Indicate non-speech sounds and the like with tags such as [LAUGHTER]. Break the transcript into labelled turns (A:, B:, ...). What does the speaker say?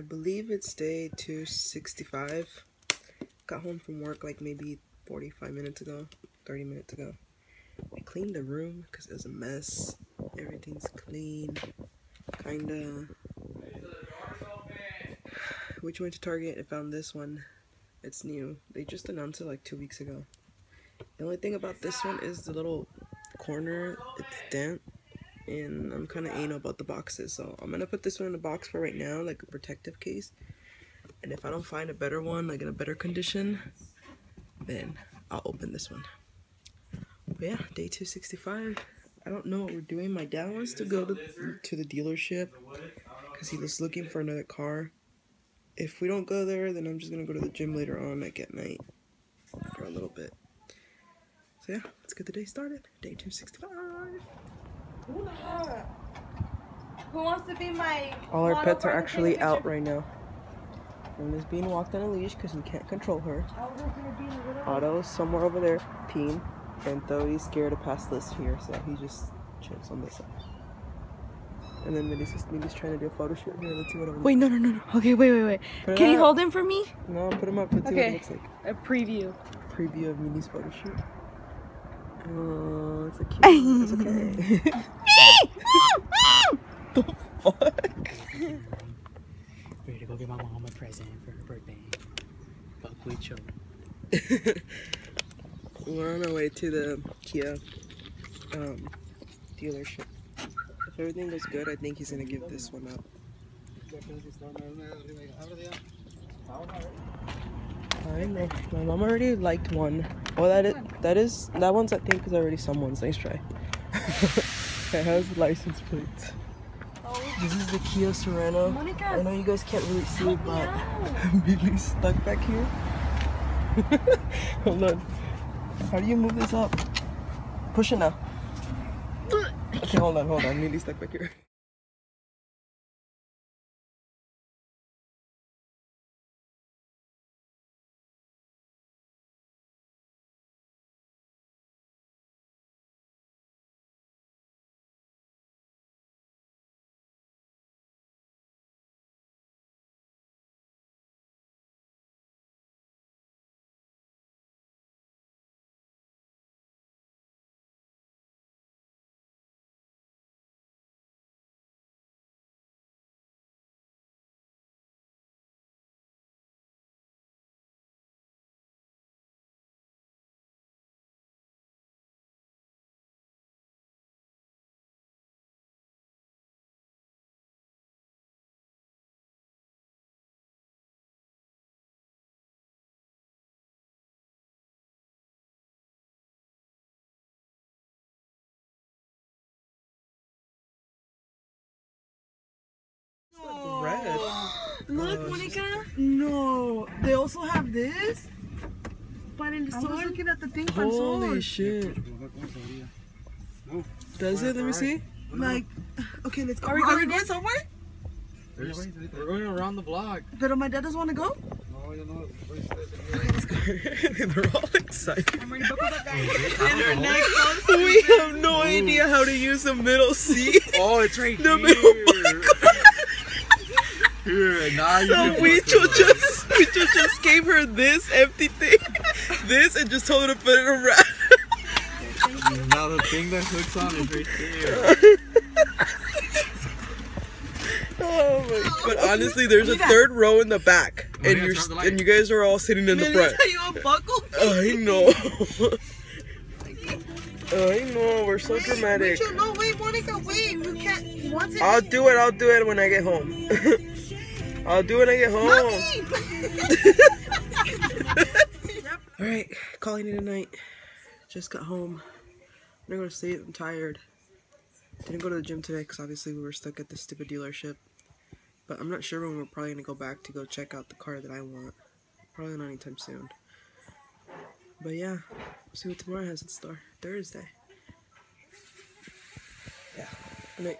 A: I believe it's day 265. Got home from work like maybe 45 minutes ago, 30 minutes ago. I cleaned the room because it was a mess. Everything's clean. Kinda. [SIGHS] We went to Target and found this one. It's new. They just announced it like two weeks ago. The only thing about this one is the little corner. It's damp and I'm kind of anal about the boxes so I'm gonna put this one in a box for right now like a protective case. And if I don't find a better one like in a better condition then I'll open this one. But yeah day 265 I don't know what we're doing. My dad wants to go to, to the dealership because he was looking for another car. If we don't go there then I'm just gonna go to the gym later on like at night for a little bit. So yeah let's get the day started. Day 265
B: Who wants to be my?
A: All our pets are actually out right now. is being walked on a leash because we can't control her. Otto's somewhere over there peeing. And though Thoe's scared to pass this here, so he just chills on this side. And then Minnie's, just, Minnie's trying to do a photo shoot here. Let's see what it looks
B: Wait, no, no, no, no. Okay, wait, wait, wait.
A: Put
B: Can you hold him for me?
A: No, put him up. Let's see what it looks like.
B: A preview.
A: Preview of Minnie's photo shoot. Oh, it's a [LAUGHS] cute. it's okay. [LAUGHS] the fuck?
C: Ready to go get my mom a present for her birthday. Buckwheat [LAUGHS] show.
A: We're on our way to the Kia um, dealership. If everything goes good, I think he's gonna give this one up. I know. My mom already liked one. Oh, that is that is that one's I think is already someone's. Nice try. [LAUGHS] it has license plates. This is the Kia Sorento.
B: Monica,
A: I know you guys can't really see it, but [LAUGHS] really stuck back here. [LAUGHS] Hold on. How do you move this up? Push it now. Okay, hold on, hold on. I'm really stuck back here. Red. [GASPS]
B: Look, oh, Monica.
D: No, they also have this.
B: Para el
D: I was looking at the thing for
A: Holy
D: sol.
A: shit. Does it? Let me see.
D: Like, okay, let's go.
B: Are we
D: Are
B: going
D: we going somewhere?
C: We're going around the block.
D: But my dad doesn't want to go. [LAUGHS]
A: They're all excited.
B: I'm ready to buckle that down. [LAUGHS] [LAUGHS]
A: We have no idea how to use the middle seat.
C: Oh, it's right
A: The
C: here.
A: middle
C: Here, now
A: So we
C: put
A: just we just, just gave her this empty thing, [LAUGHS] this, and just told her to put it around.
C: Now the thing that hooks on is right there. [LAUGHS]
A: Oh my! Oh, but honestly, there's a third row in the back,
C: Oh,
A: and you're
C: the
A: and you guys are all sitting in the front.
D: Melissa, you unbuckled? [LAUGHS]
A: I know. I know. We're so dramatic.
D: Wait, no, wait, Monica, wait. You can't. Once it
A: I'll do it. I'll do it when I get home. I'll do it when I get home. [LAUGHS] All right, calling it a night. Just got home. I'm gonna go to sleep. I'm tired. Didn't go to the gym today because obviously we were stuck at the stupid dealership. But I'm not sure when we're probably gonna go back to go check out the car that I want. Probably not anytime soon. But yeah, see what tomorrow has in store. Thursday. Yeah. Good night.